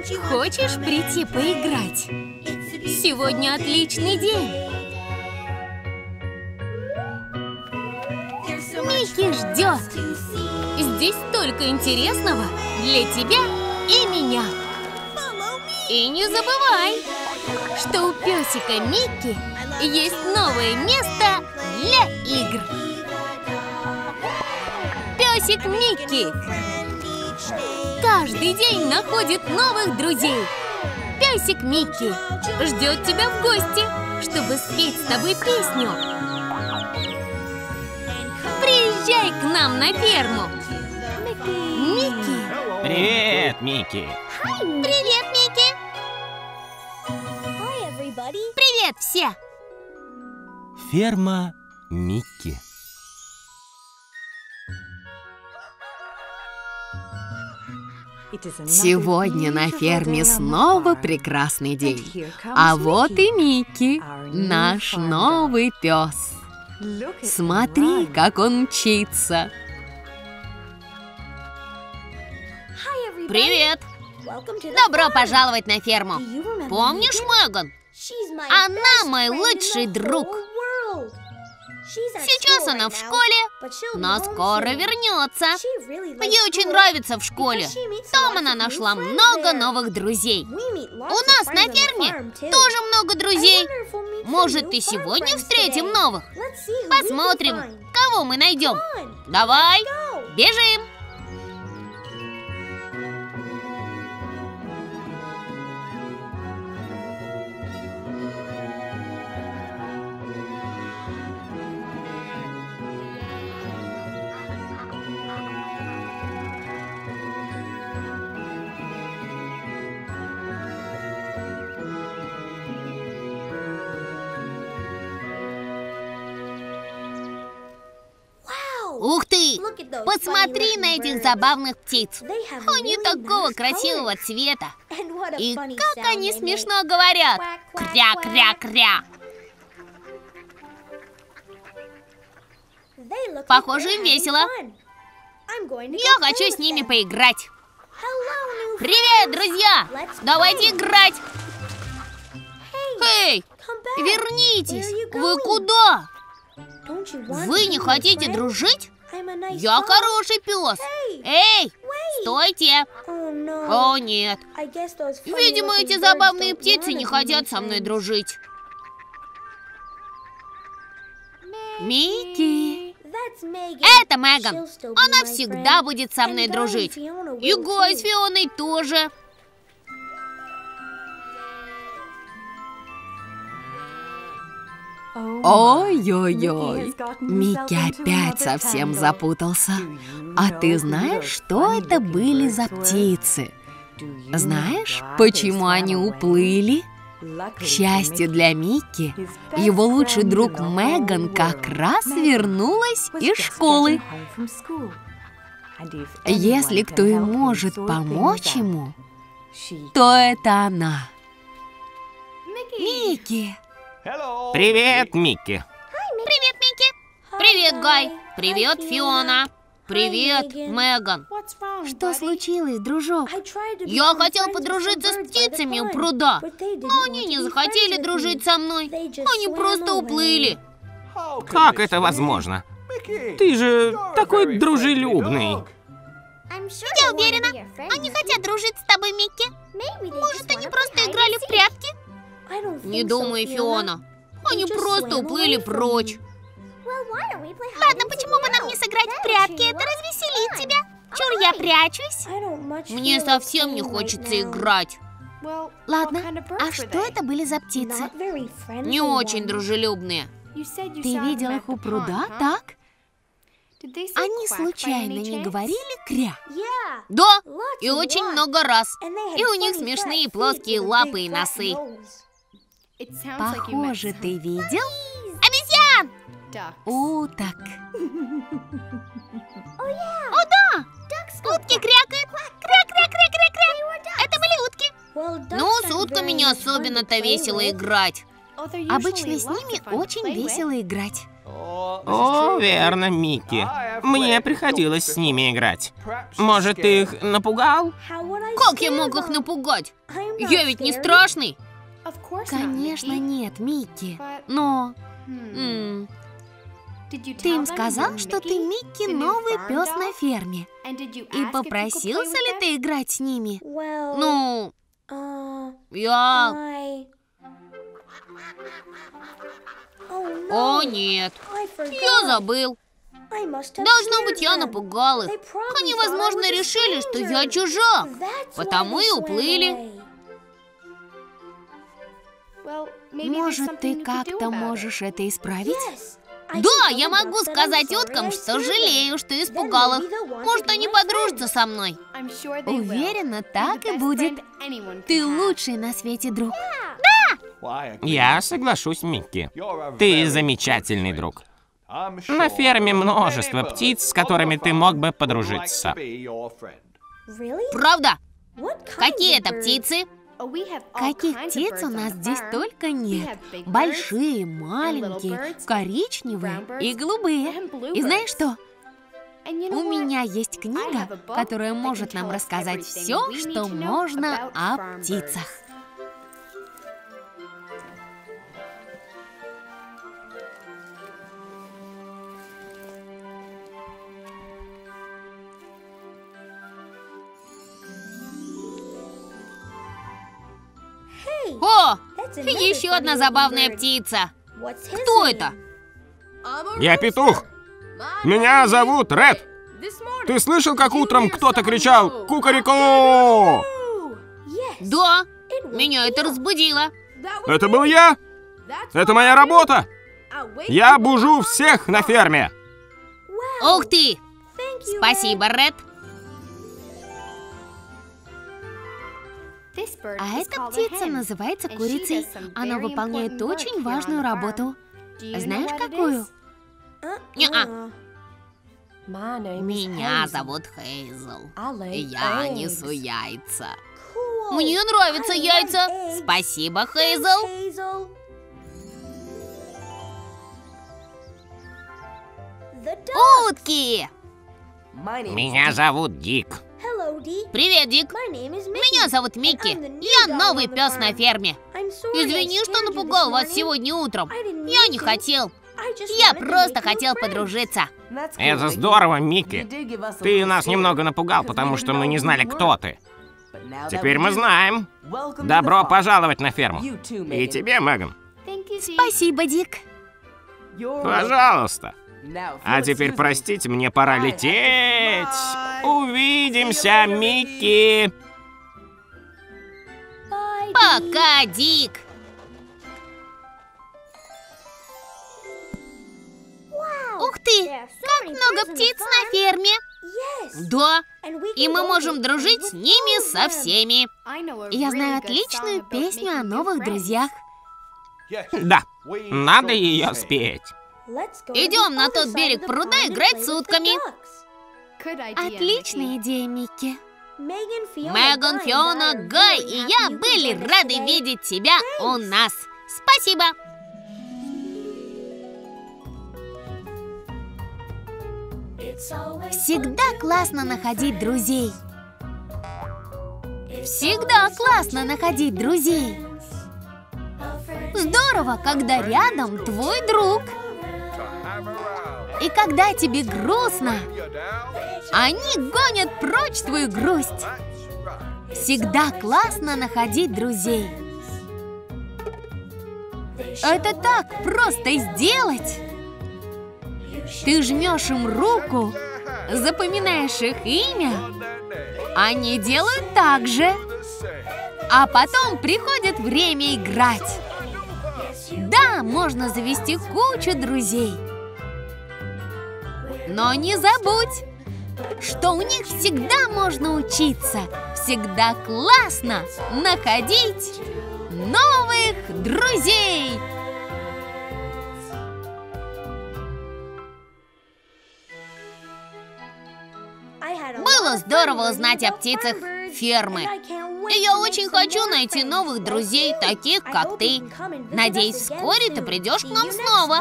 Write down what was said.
Хочешь прийти поиграть? Сегодня отличный день. Микки ждет. Здесь столько интересного для тебя и меня. И не забывай, что у песика Микки есть новое место для игр. Песик Микки каждый день находит новых друзей. Песик Микки ждет тебя в гости, чтобы спеть с тобой песню. Приезжай к нам на ферму. Микки. Привет, Микки. Привет, Микки. Привет все. Ферма Микки. Сегодня на ферме снова прекрасный день. А вот и Микки, наш новый пес. Смотри, как он мчится. Привет. Добро пожаловать на ферму. Помнишь Меган? Она мой лучший друг. Сейчас она в школе, но скоро вернется. Ей очень нравится в школе. Там она нашла много новых друзей. У нас на ферме тоже много друзей. Может, и сегодня встретим новых? Посмотрим, кого мы найдем. Давай, бежим. Ух ты! Посмотри на этих забавных птиц. Они такого красивого цвета. И как они смешно говорят. Кря-кря-кря. Похоже, им весело. Я хочу с ними поиграть. Привет, друзья! Давайте играть! Эй, вернитесь! Вы куда? Вы не хотите дружить? Я хороший пес. Эй, стойте! О, нет. Видимо, эти забавные птицы не хотят со мной дружить. Микки. Это Меган. Она всегда будет со мной дружить. И Гой с Фионой тоже. Ой-ой-ой, Микки опять совсем запутался. А ты знаешь, что это были за птицы? Знаешь, почему они уплыли? К счастью для Микки, его лучший друг Меган как раз вернулась из школы. Если кто и может помочь ему, то это она. Микки, Привет, Микки. Привет, Микки. Привет, Гай. Привет, Фиона. Привет, Меган. Что случилось, дружок? Я хотел подружиться с птицами у пруда, но они не захотели дружить со мной. Они просто уплыли. Как это возможно? Ты же такой дружелюбный. Я уверена, они хотят дружить с тобой, Микки. Может, Не думаю, Фиона. Они просто уплыли прочь. Ладно, почему бы нам не сыграть в прятки? Это развеселит тебя. Чур, я прячусь. Мне совсем не хочется играть. Ладно, а что это были за птицы? Не очень дружелюбные. ты видел их у пруда, так? Они случайно не говорили кря? Да, и очень много раз. И у них смешные плоские лапы и носы. Похоже, ты видел Обезьян! уток. О, да! Утки крякают. Кря-кря-кря-кря-кря. Это были утки. Ну, с утками не особенно-то весело играть. Обычно с ними очень весело играть. О, верно, Микки. Мне приходилось с ними играть. Может, ты их напугал? Как я мог их напугать? Я ведь не страшный. Конечно, нет, Микки. Но... м, Ты им сказал, что ты Микки новый пес на ферме. И попросился ли ты играть с ними? Ну, я... О, нет. Я забыл. Должно быть, я напугал их. Они, возможно, решили, что я чужак. Потому и уплыли. Может, ты как-то можешь это исправить? Да, я могу сказать уткам, что жалею, что испугал их. Может, они подружатся со мной. Уверена, так и будет. Ты лучший на свете друг. Я соглашусь, Микки. Ты замечательный друг. На ферме множество птиц, с которыми ты мог бы подружиться. Правда? Какие это птицы? Каких птиц у нас здесь только нет. Большие, маленькие, коричневые и голубые. И знаешь что? У меня есть книга, которая может нам рассказать все, что можно о птицах. О, еще одна забавная птица. Кто это? Я петух. Меня зовут Ред. Ты слышал, как утром кто-то кричал «Кукареку»? Да, меня это разбудило. Это был я. Это моя работа. Я бужу всех на ферме. Ух ты! Спасибо, Ред. А эта птица называется курицей. Она выполняет очень важную работу. Знаешь, какую? Не-а. Меня зовут Хейзел. Я несу яйца. Мне нравятся яйца. Спасибо, Хейзел. Утки! Меня зовут Дик. Привет, Дик. Меня зовут Микки. Я новый пес на ферме. Извини, что напугал вас сегодня утром. Я не хотел. Я просто хотел подружиться. Это здорово, Микки. Ты нас немного напугал, потому что мы не знали, кто ты. Теперь мы знаем. Добро пожаловать на ферму. И тебе, Меган. Спасибо, Дик. Пожалуйста. А теперь, простите, мне пора лететь. Увидимся, Микки. Пока, Дик. Ух ты, как много птиц на ферме. Да, и мы можем дружить с ними со всеми. Я знаю отличную песню о новых друзьях. Да, надо ее спеть. Идем на тот берег пруда играть с утками. Отличная идея, Микки. Меган, Фиона, Гай и я были рады видеть тебя у нас. Спасибо. Всегда классно находить друзей. Всегда классно находить друзей. Здорово, когда рядом твой друг. И когда тебе грустно, они гонят прочь твою грусть. Всегда классно находить друзей. Это так просто сделать. Ты жмешь им руку, запоминаешь их имя. Они делают так же. А потом приходит время играть. Да, можно завести кучу друзей. Но не забудь, что у них всегда можно учиться. Всегда классно находить новых друзей. Было здорово узнать о птицах фермы. И я очень хочу найти новых друзей, таких как ты. Надеюсь, вскоре ты придешь к нам снова.